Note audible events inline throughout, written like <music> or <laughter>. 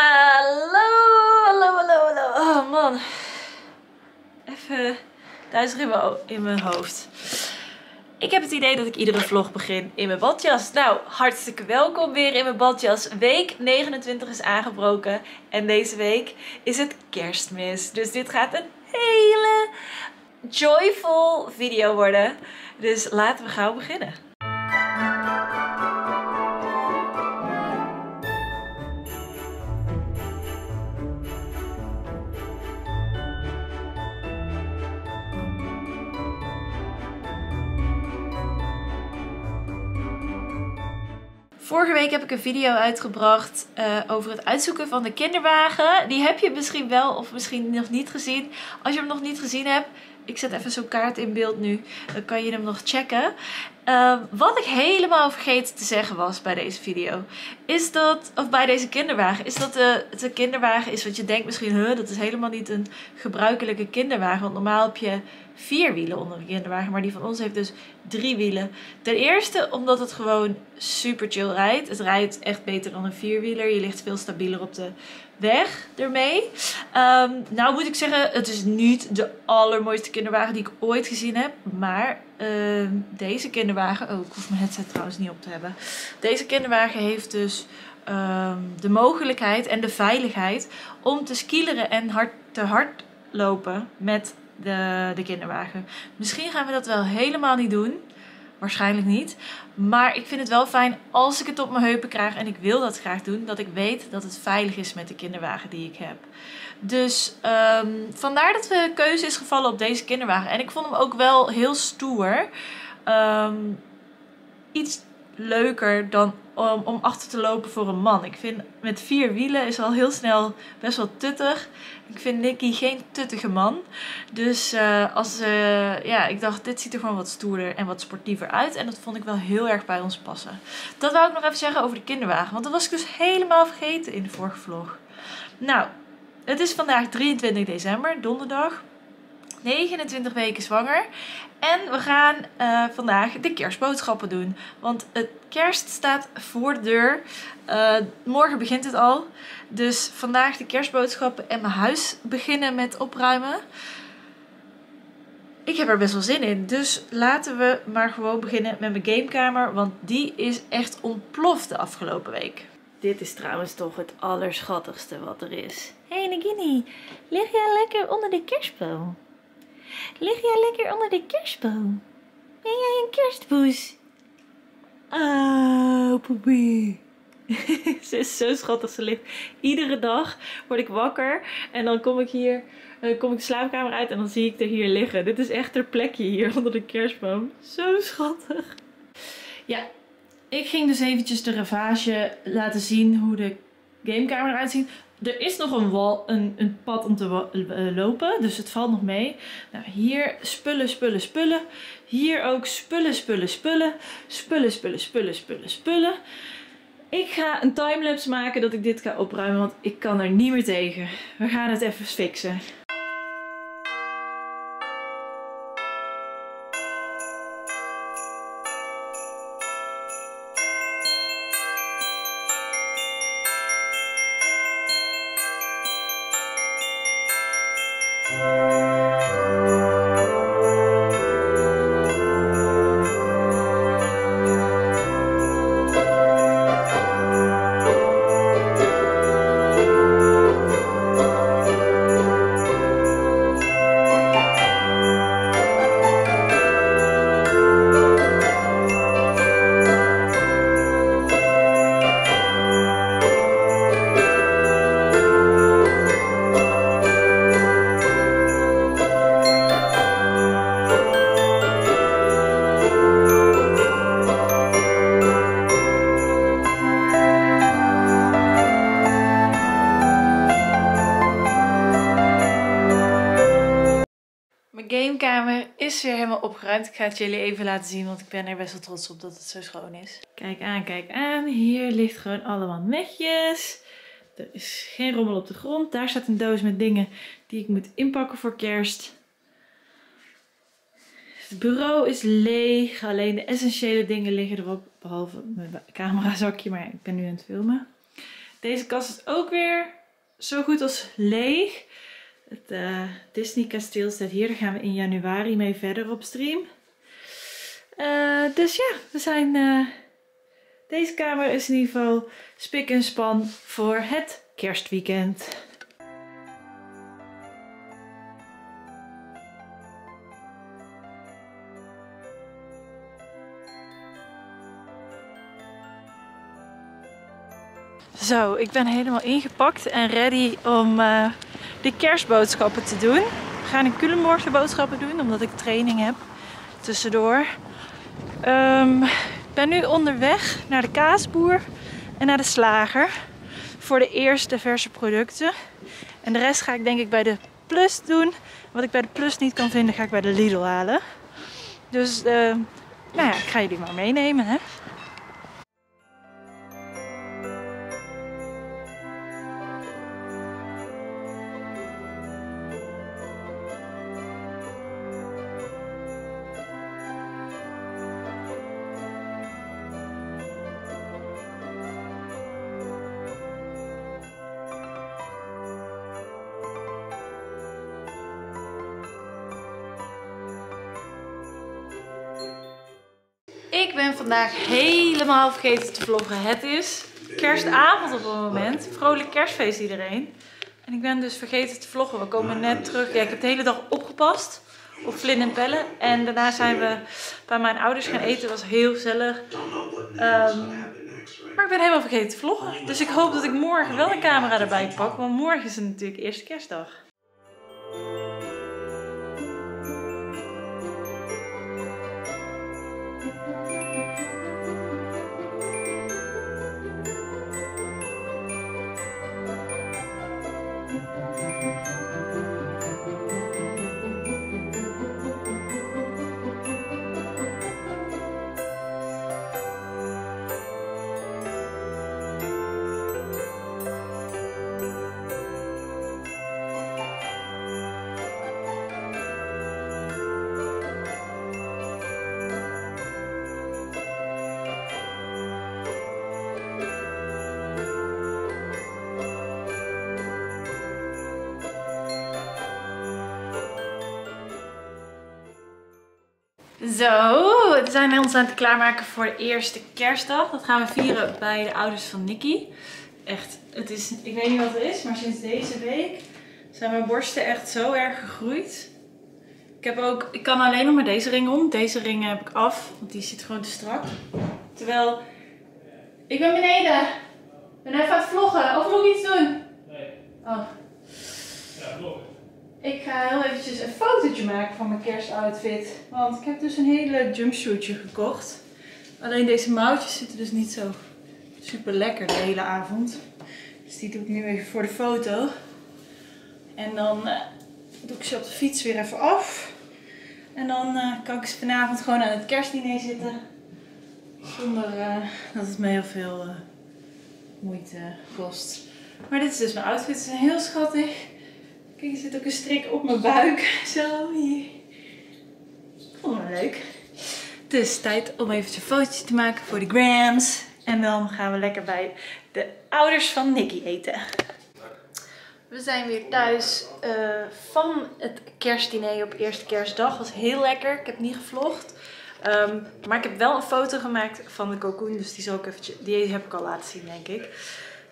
Hallo, hallo, hallo, hallo. Oh man. Even mijn, in mijn hoofd. Ik heb het idee dat ik iedere vlog begin in mijn badjas. Nou, hartstikke welkom weer in mijn badjas. Week 29 is aangebroken en deze week is het kerstmis. Dus dit gaat een hele joyful video worden. Dus laten we gauw beginnen. Vorige week heb ik een video uitgebracht uh, over het uitzoeken van de kinderwagen. Die heb je misschien wel of misschien nog niet gezien. Als je hem nog niet gezien hebt, ik zet even zo'n kaart in beeld nu. Dan kan je hem nog checken. Uh, wat ik helemaal vergeten te zeggen was bij deze video. Is dat, of bij deze kinderwagen. Is dat de, de kinderwagen is wat je denkt misschien. Huh, dat is helemaal niet een gebruikelijke kinderwagen. Want normaal heb je vier wielen onder een kinderwagen. Maar die van ons heeft dus drie wielen. Ten eerste omdat het gewoon super chill rijdt. Het rijdt echt beter dan een vierwieler. Je ligt veel stabieler op de weg ermee. Um, nou moet ik zeggen, het is niet de allermooiste kinderwagen die ik ooit gezien heb. Maar uh, deze kinderwagen... Oh, ik hoef mijn headset trouwens niet op te hebben. Deze kinderwagen heeft dus um, de mogelijkheid en de veiligheid om te skileren en hard, te hard lopen met de, de kinderwagen. Misschien gaan we dat wel helemaal niet doen. Waarschijnlijk niet. Maar ik vind het wel fijn als ik het op mijn heupen krijg en ik wil dat graag doen, dat ik weet dat het veilig is met de kinderwagen die ik heb. Dus um, vandaar dat de keuze is gevallen op deze kinderwagen. En ik vond hem ook wel heel stoer. Um, iets leuker dan om, om achter te lopen voor een man. Ik vind met vier wielen is al heel snel best wel tuttig. Ik vind Nicky geen tuttige man. Dus uh, als, uh, ja, ik dacht, dit ziet er gewoon wat stoerder en wat sportiever uit. En dat vond ik wel heel erg bij ons passen. Dat wou ik nog even zeggen over de kinderwagen. Want dat was ik dus helemaal vergeten in de vorige vlog. Nou, het is vandaag 23 december, donderdag. 29 weken zwanger. En we gaan uh, vandaag de kerstboodschappen doen. Want het kerst staat voor de deur. Uh, morgen begint het al. Dus vandaag de kerstboodschappen en mijn huis beginnen met opruimen. Ik heb er best wel zin in. Dus laten we maar gewoon beginnen met mijn gamekamer. Want die is echt ontploft de afgelopen week. Dit is trouwens toch het allerschattigste wat er is. Hé hey Nagini, lig jij lekker onder de kerstboom? Lig jij lekker onder de kerstboom? Ben jij een kerstboes? Oh, poepie. <laughs> ze is zo schattig. Ze ligt iedere dag word ik wakker en dan kom ik hier, uh, kom ik de slaapkamer uit en dan zie ik er hier liggen. Dit is echt haar plekje hier <laughs> onder de kerstboom. Zo schattig. Ja, ik ging dus eventjes de ravage laten zien hoe de gamekamer eruit ziet. Er is nog een, wal, een, een pad om te uh, lopen, dus het valt nog mee. Nou, hier spullen, spullen, spullen. Hier ook spullen, spullen, spullen. Spullen, spullen, spullen, spullen, spullen. Ik ga een timelapse maken dat ik dit ga opruimen, want ik kan er niet meer tegen. We gaan het even fixen. Helemaal opgeruimd. Ik ga het jullie even laten zien, want ik ben er best wel trots op dat het zo schoon is. Kijk aan, kijk aan. Hier ligt gewoon allemaal netjes. Er is geen rommel op de grond. Daar staat een doos met dingen die ik moet inpakken voor kerst. Het bureau is leeg. Alleen de essentiële dingen liggen erop. Behalve mijn camerazakje, maar ik ben nu aan het filmen. Deze kast is ook weer zo goed als leeg. Het uh, Disney kasteel staat hier. Daar gaan we in januari mee verder op stream. Uh, dus ja, we zijn... Uh, deze kamer is in ieder geval spik en span voor het kerstweekend. Zo, ik ben helemaal ingepakt en ready om de kerstboodschappen te doen. We gaan in Culemborg boodschappen doen, omdat ik training heb tussendoor. Um, ik ben nu onderweg naar de kaasboer en naar de slager voor de eerste verse producten. En de rest ga ik denk ik bij de Plus doen. Wat ik bij de Plus niet kan vinden, ga ik bij de Lidl halen. Dus, uh, nou ja, ik ga jullie maar meenemen, hè. Ik ben vandaag helemaal vergeten te vloggen. Het is kerstavond op het moment. Vrolijk kerstfeest iedereen. En ik ben dus vergeten te vloggen. We komen net terug. Ja, ik heb de hele dag opgepast op Flynn en Pelle. En daarna zijn we bij mijn ouders gaan eten. Het was heel gezellig. Um, maar ik ben helemaal vergeten te vloggen. Dus ik hoop dat ik morgen wel een camera erbij pak. Want morgen is het natuurlijk eerste kerstdag. Zo, we zijn ons aan het klaarmaken voor de eerste kerstdag. Dat gaan we vieren bij de ouders van Nicky. Echt, het is, ik weet niet wat het is, maar sinds deze week zijn mijn borsten echt zo erg gegroeid. Ik heb ook, ik kan alleen nog maar deze ring om. Deze ring heb ik af, want die zit gewoon te strak. Terwijl, ik ben beneden. Ik ben even aan het vloggen. Of moet ik iets doen? Nee. Oh. Ja, vloggen. Ik ga heel eventjes een fotootje maken van mijn kerstoutfit. Want ik heb dus een hele jumpsuitje gekocht. Alleen deze mouwtjes zitten dus niet zo super lekker de hele avond. Dus die doe ik nu even voor de foto. En dan uh, doe ik ze op de fiets weer even af. En dan uh, kan ik vanavond gewoon aan het kerstdiner zitten. Zonder uh, dat het me heel veel moeite kost. Maar dit is dus mijn outfit. Het is heel schattig. Kijk, zit ook een strik op mijn buik. Zo, hier. Oh, leuk. Dus tijd om even een fotootje te maken voor de grams. En dan gaan we lekker bij de ouders van Nicky eten. We zijn weer thuis uh, van het kerstdiner op eerste kerstdag. was heel lekker. Ik heb niet gevlogd. Um, maar ik heb wel een foto gemaakt van de cocoon. Dus die, zal ik eventjes, die heb ik al laten zien, denk ik.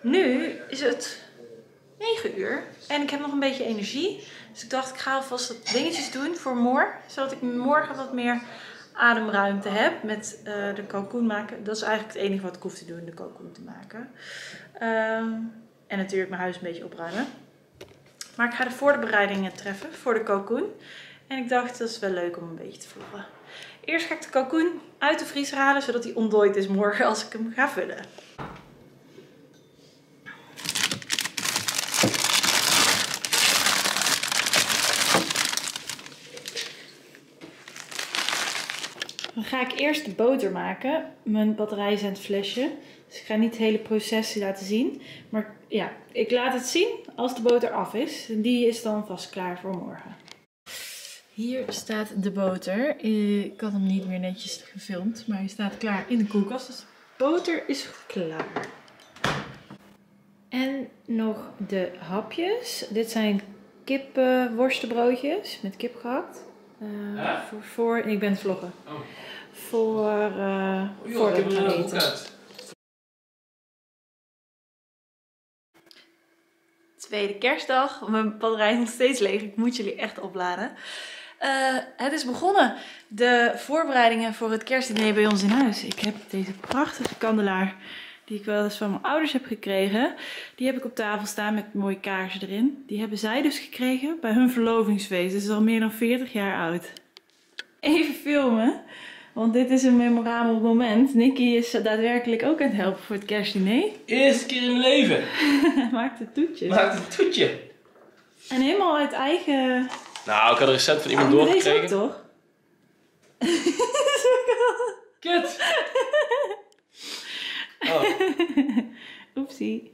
Nu is het 9 uur. En ik heb nog een beetje energie. Dus ik dacht, ik ga alvast wat dingetjes doen voor morgen. Zodat ik morgen wat meer ademruimte heb met uh, de kalkoen maken. Dat is eigenlijk het enige wat ik hoef te doen, de kalkoen te maken. Um, en natuurlijk mijn huis een beetje opruimen. Maar ik ga de voorbereidingen treffen voor de kalkoen. En ik dacht, dat is wel leuk om een beetje te vloggen. Eerst ga ik de kalkoen uit de vriezer halen, zodat hij ontdooid is morgen als ik hem ga vullen. Dan ga ik eerst de boter maken. Mijn batterij is aan het flesje. Dus ik ga niet het hele proces laten zien. Maar ja, ik laat het zien als de boter af is. Die is dan vast klaar voor morgen. Hier staat de boter. Ik had hem niet meer netjes gefilmd. Maar hij staat klaar in de koelkast. Dus de boter is klaar. En nog de hapjes. Dit zijn kipworstenbroodjes met kip gehakt. Uh, voor, voor, ik ben het vloggen. Oh. Voor, uh, oh, voor ik het eten. Tweede kerstdag. Mijn batterij is nog steeds leeg. Ik moet jullie echt opladen. Uh, het is begonnen. De voorbereidingen voor het kerstdiner bij ons in huis. Ik heb deze prachtige kandelaar die ik wel eens van mijn ouders heb gekregen. Die heb ik op tafel staan met mooie kaarsen erin. Die hebben zij dus gekregen bij hun verlovingsfeest. Het is al meer dan 40 jaar oud. Even filmen, want dit is een memorabel moment. Nicky is daadwerkelijk ook aan het helpen voor het kerstdiner. Eerste keer in mijn leven. <laughs> Maakt het toetje. Maakt het toetje. En helemaal uit eigen... Nou, ik had een recept van iemand oh, doorgekregen. Ook, toch? Kut! <laughs> Oh. <laughs> Oepsie.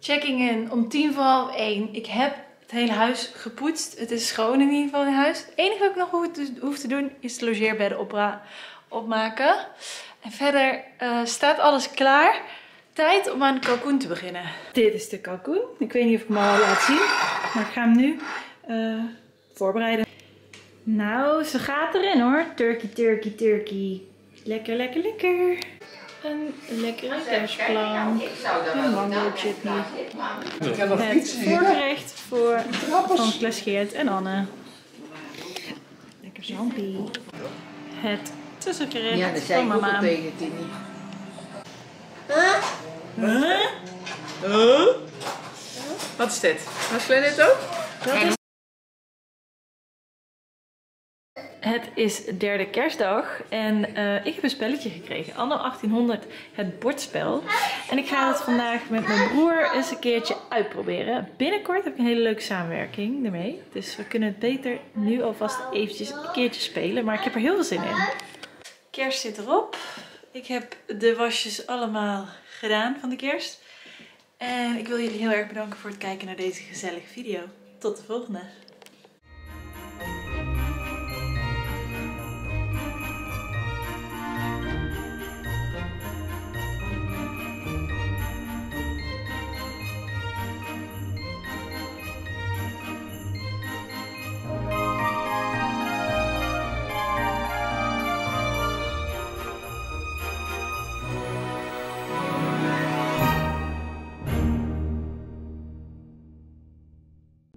Checking in om tien voor half één. Ik heb het hele huis gepoetst. Het is schoon in ieder geval in huis. Het enige wat ik nog hoef te, doen is de logeerbedden op, opmaken. En verder uh, staat alles klaar. Tijd om aan de kalkoen te beginnen. Dit is de kalkoen. Ik weet niet of ik hem al laat zien. Maar ik ga hem nu uh, voorbereiden. Nou, ze gaat erin hoor. Turkey, turkey, turkey. Lekker, lekker, lekker. Een lekkere kerstplank. Een mango chutney. Het voorgerecht voor van Kles Geert en Anne. Lekker zampie. Het tussengerecht ja, van mama. Ja, tegen Tini. Huh? Huh? Huh? Wat is dit? Was jij dit ook? Is derde kerstdag en uh, ik heb een spelletje gekregen. Anno 1800, het bordspel. En ik ga het vandaag met mijn broer eens een keertje uitproberen. Binnenkort heb ik een hele leuke samenwerking ermee. Dus we kunnen het beter nu alvast eventjes een keertje spelen. Maar ik heb er heel veel zin in. Kerst zit erop. Ik heb de wasjes allemaal gedaan van de kerst. En ik wil jullie heel erg bedanken voor het kijken naar deze gezellige video. Tot de volgende!